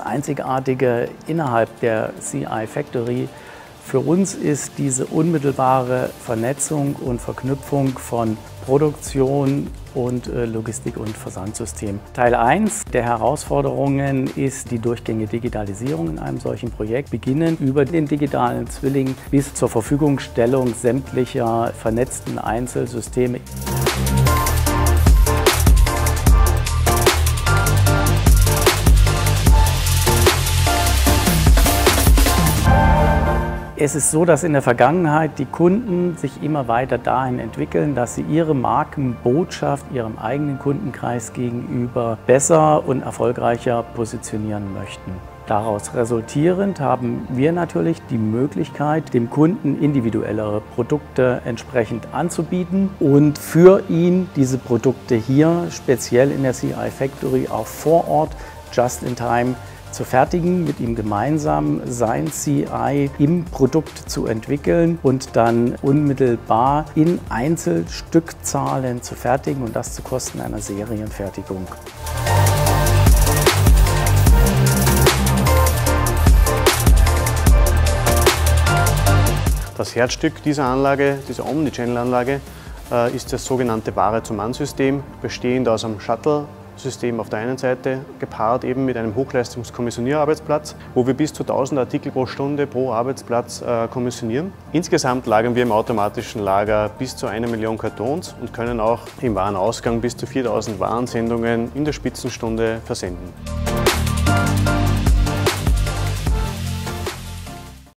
Einzigartige innerhalb der CI Factory für uns ist diese unmittelbare Vernetzung und Verknüpfung von Produktion und äh, Logistik- und Versandsystem. Teil 1 der Herausforderungen ist die durchgängige Digitalisierung in einem solchen Projekt, beginnend über den digitalen Zwilling bis zur Verfügungstellung sämtlicher vernetzten Einzelsysteme. Es ist so, dass in der Vergangenheit die Kunden sich immer weiter dahin entwickeln, dass sie ihre Markenbotschaft ihrem eigenen Kundenkreis gegenüber besser und erfolgreicher positionieren möchten. Daraus resultierend haben wir natürlich die Möglichkeit, dem Kunden individuellere Produkte entsprechend anzubieten und für ihn diese Produkte hier speziell in der CI Factory auch vor Ort just in time zu fertigen, mit ihm gemeinsam sein CI im Produkt zu entwickeln und dann unmittelbar in Einzelstückzahlen zu fertigen und das zu Kosten einer Serienfertigung. Das Herzstück dieser Anlage, dieser Omnichannel-Anlage, äh, ist das sogenannte Ware-zum-Mann-System, bestehend aus einem Shuttle, System auf der einen Seite gepaart eben mit einem Hochleistungskommissionierarbeitsplatz, wo wir bis zu 1000 Artikel pro Stunde pro Arbeitsplatz äh, kommissionieren. Insgesamt lagern wir im automatischen Lager bis zu einer Million Kartons und können auch im Warenausgang bis zu 4000 Warensendungen in der Spitzenstunde versenden.